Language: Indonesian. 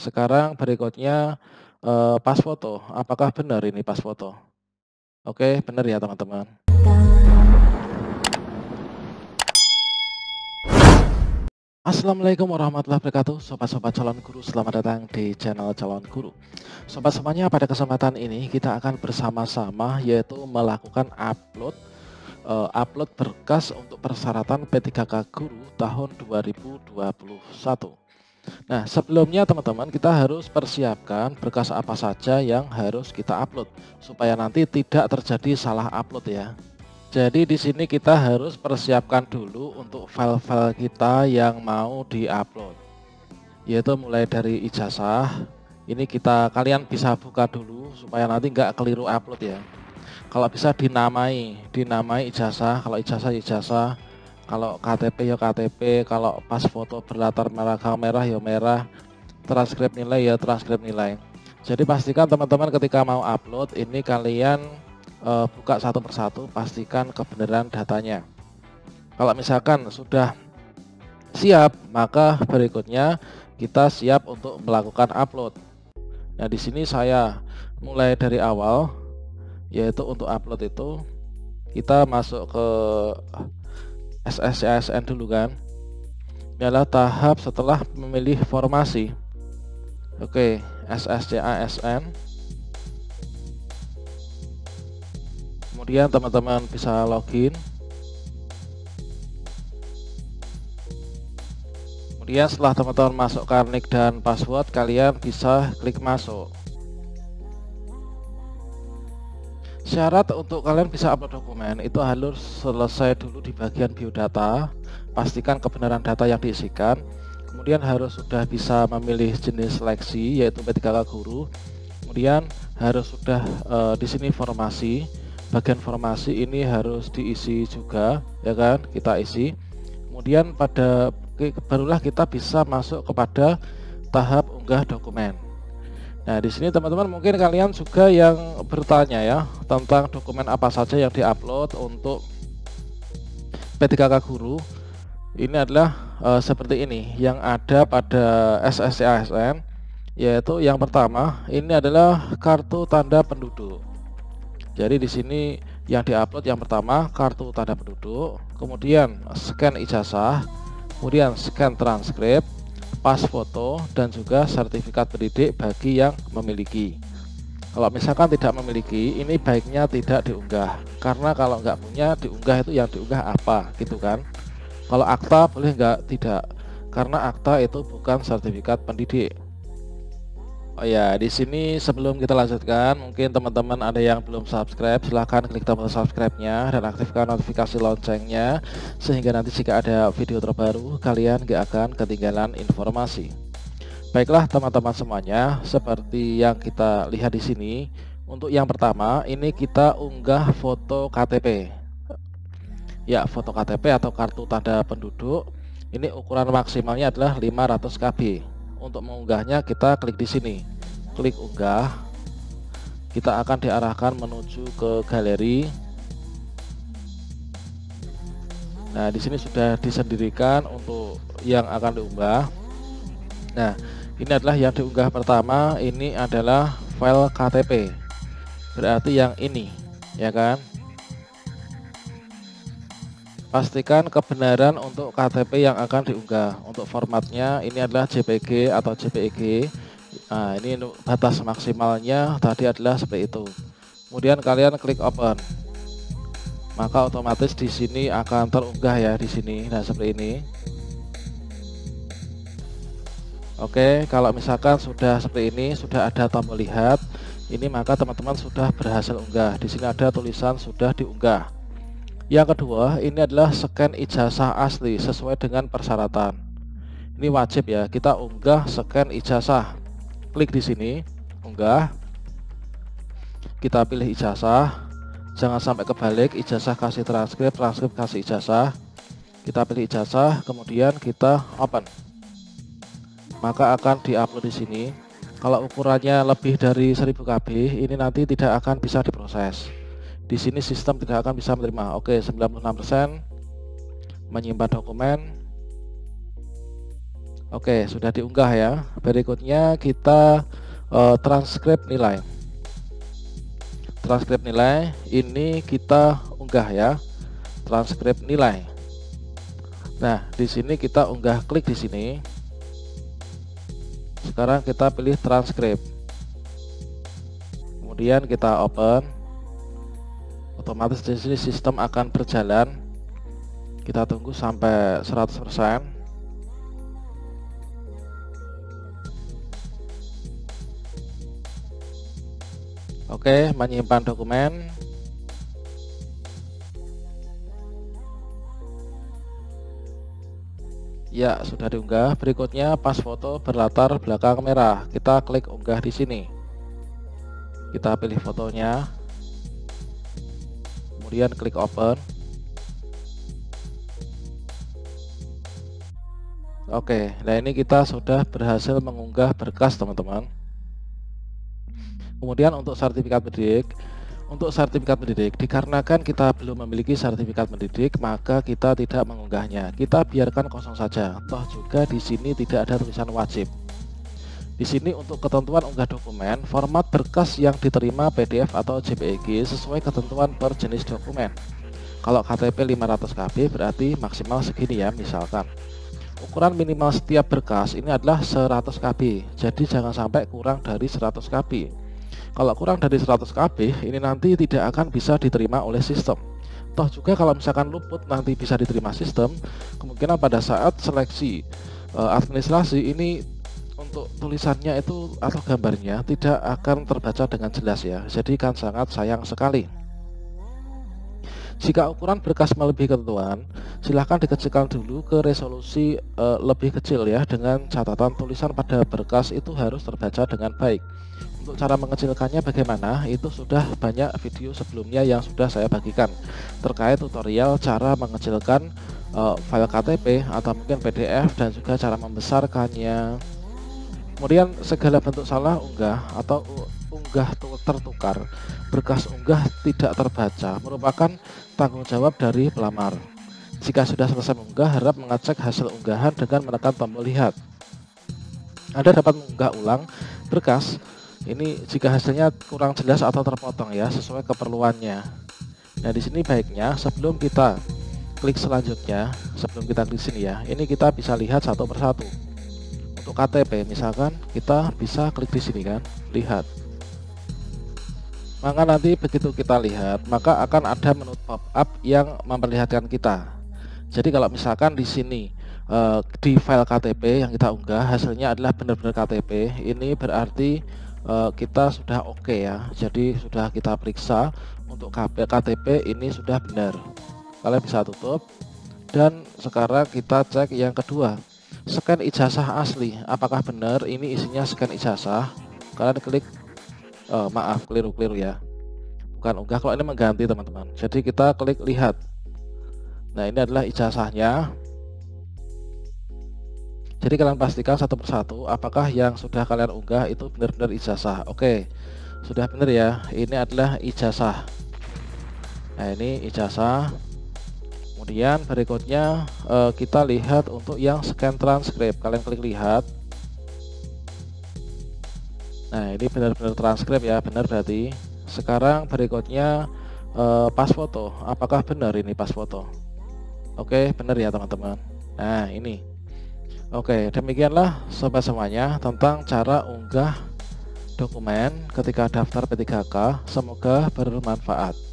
sekarang berikutnya uh, pas foto. Apakah benar ini pas foto? Oke, benar ya teman-teman. Assalamualaikum warahmatullahi wabarakatuh Sobat-sobat calon guru selamat datang di channel calon guru Sobat-sobatnya pada kesempatan ini kita akan bersama-sama yaitu melakukan upload uh, upload berkas untuk persyaratan P3K Guru tahun 2021 Nah sebelumnya teman-teman kita harus persiapkan berkas apa saja yang harus kita upload Supaya nanti tidak terjadi salah upload ya jadi di sini kita harus persiapkan dulu untuk file-file kita yang mau diupload. Yaitu mulai dari ijazah. Ini kita kalian bisa buka dulu supaya nanti nggak keliru upload ya. Kalau bisa dinamai, dinamai ijazah. Kalau ijazah ijazah, kalau KTP ya KTP, kalau pas foto berlatar merah merah ya merah, transkrip nilai ya transkrip nilai. Jadi pastikan teman-teman ketika mau upload ini kalian uh, buka satu persatu pastikan kebenaran datanya. Kalau misalkan sudah siap maka berikutnya kita siap untuk melakukan upload. Nah di sini saya mulai dari awal yaitu untuk upload itu kita masuk ke SSCSN dulu kan ini adalah tahap setelah memilih formasi. Oke SSCASN kemudian teman-teman bisa login. Kemudian setelah teman-teman masukkan nick dan password kalian bisa klik masuk syarat untuk kalian bisa upload dokumen itu harus selesai dulu di bagian biodata pastikan kebenaran data yang diisikan. Kemudian harus sudah bisa memilih jenis seleksi yaitu P3K guru. Kemudian harus sudah uh, di sini formasi. Bagian formasi ini harus diisi juga ya kan? Kita isi. Kemudian pada barulah kita bisa masuk kepada tahap unggah dokumen Nah di sini teman-teman mungkin kalian juga yang bertanya ya tentang dokumen apa saja yang diupload untuk P3K Guru. Ini adalah uh, seperti ini yang ada pada SSCASN yaitu yang pertama ini adalah kartu tanda penduduk. Jadi di sini yang diupload yang pertama kartu tanda penduduk, kemudian scan ijazah, kemudian scan transkrip, pas foto dan juga sertifikat pendidik bagi yang memiliki. Kalau misalkan tidak memiliki, ini baiknya tidak diunggah. Karena kalau nggak punya, diunggah itu yang diunggah apa, gitu kan? Kalau akta boleh nggak? Tidak. Karena akta itu bukan sertifikat pendidik. Oh ya, di sini sebelum kita lanjutkan, mungkin teman-teman ada yang belum subscribe, silahkan klik tombol subscribe-nya dan aktifkan notifikasi loncengnya sehingga nanti jika ada video terbaru kalian gak akan ketinggalan informasi. Baiklah teman-teman semuanya, seperti yang kita lihat di sini, untuk yang pertama ini kita unggah foto KTP. Ya, foto KTP atau kartu tanda penduduk. Ini ukuran maksimalnya adalah 500 KB untuk mengunggahnya kita klik di sini klik unggah kita akan diarahkan menuju ke galeri Nah, di sini sudah disendirikan untuk yang akan diunggah. Nah, ini adalah yang diunggah pertama, ini adalah file KTP. Berarti yang ini, ya kan? Pastikan kebenaran untuk KTP yang akan diunggah. Untuk formatnya ini adalah JPG atau JPEG nah ini batas maksimalnya tadi adalah seperti itu. Kemudian kalian klik open. Maka otomatis di sini akan terunggah ya di sini. Nah seperti ini. Oke kalau misalkan sudah seperti ini sudah ada tombol lihat ini maka teman-teman sudah berhasil unggah. Di sini ada tulisan sudah diunggah yang kedua, ini adalah scan ijazah asli sesuai dengan persyaratan. Ini wajib ya, kita unggah scan ijazah. Klik di sini, unggah. Kita pilih ijazah. Jangan sampai kebalik, ijazah kasih transkrip, transkrip kasih ijazah. Kita pilih ijazah, kemudian kita open. Maka akan diupload di sini. Kalau ukurannya lebih dari 1000 KB, ini nanti tidak akan bisa diproses di sini sistem tidak akan bisa menerima. Oke 96% menyimpan dokumen. Oke sudah diunggah ya. Berikutnya kita uh, transkrip nilai. Transkrip nilai ini kita unggah ya. Transkrip nilai. Nah di sini kita unggah klik di sini. Sekarang kita pilih transkrip. Kemudian kita open otomatis di sini sistem akan berjalan kita tunggu sampai 100% Oke, menyimpan dokumen. Ya, sudah diunggah. Berikutnya pas foto berlatar belakang merah. Kita klik unggah di sini. Kita pilih fotonya. Kemudian klik open. Oke, nah ini kita sudah berhasil mengunggah berkas teman-teman. Kemudian untuk sertifikat pendidik, untuk sertifikat pendidik dikarenakan kita belum memiliki sertifikat pendidik, maka kita tidak mengunggahnya. Kita biarkan kosong saja. Toh juga di sini tidak ada tulisan wajib. Di sini untuk ketentuan unggah dokumen, format berkas yang diterima PDF atau JPEG sesuai ketentuan per jenis dokumen. Kalau KTP 500 KB berarti maksimal segini ya misalkan. Ukuran minimal setiap berkas ini adalah 100 KB. Jadi jangan sampai kurang dari 100 KB. Kalau kurang dari 100 KB ini nanti tidak akan bisa diterima oleh sistem toh juga kalau misalkan luput nanti bisa diterima sistem kemungkinan pada saat seleksi e, administrasi ini untuk tulisannya itu atau gambarnya tidak akan terbaca dengan jelas ya jadi kan sangat sayang sekali jika ukuran berkas melebihi ketentuan, silahkan dikecilkan dulu ke resolusi e, lebih kecil ya dengan catatan tulisan pada berkas itu harus terbaca dengan baik. Untuk cara mengecilkannya bagaimana? Itu sudah banyak video sebelumnya yang sudah saya bagikan terkait tutorial cara mengecilkan e, file KTP atau mungkin PDF dan juga cara membesarkannya. Kemudian segala bentuk salah unggah atau unggah tertukar, berkas unggah tidak terbaca merupakan tanggung jawab dari pelamar. Jika sudah selesai mengunggah, harap mengecek hasil unggahan dengan menekan tombol lihat. Anda dapat mengunggah ulang berkas ini jika hasilnya kurang jelas atau terpotong ya sesuai keperluannya. Nah di sini baiknya sebelum kita klik selanjutnya, sebelum kita klik sini ya, ini kita bisa lihat satu persatu. Untuk KTP misalkan kita bisa klik di sini kan, lihat. Maka nanti begitu kita lihat maka akan ada menu pop up yang memperlihatkan kita. Jadi kalau misalkan di sini uh, di file KTP yang kita unggah hasilnya adalah benar-benar KTP ini berarti uh, kita sudah oke okay ya. Jadi sudah kita periksa untuk KTP ini sudah benar. Kalian bisa tutup. Dan sekarang kita cek yang kedua scan ijazah asli. Apakah benar? Ini isinya scan ijazah. Kalian klik oh, maaf keliru-keliru ya. Bukan unggah kalau ini mengganti teman-teman. Jadi kita klik lihat. Nah ini adalah ijazahnya. Jadi kalian pastikan satu persatu apakah yang sudah kalian unggah itu benar-benar ijazah. Oke sudah benar ya. Ini adalah ijazah. Nah ini ijazah kemudian berikutnya eh, kita lihat untuk yang scan transkrip kalian klik lihat. Nah ini benar-benar transkrip ya benar berarti. Sekarang berikutnya eh, pas foto. Apakah benar ini pas foto? Oke benar ya teman-teman. Nah ini. Oke demikianlah sobat semuanya tentang cara unggah dokumen ketika daftar P3K semoga bermanfaat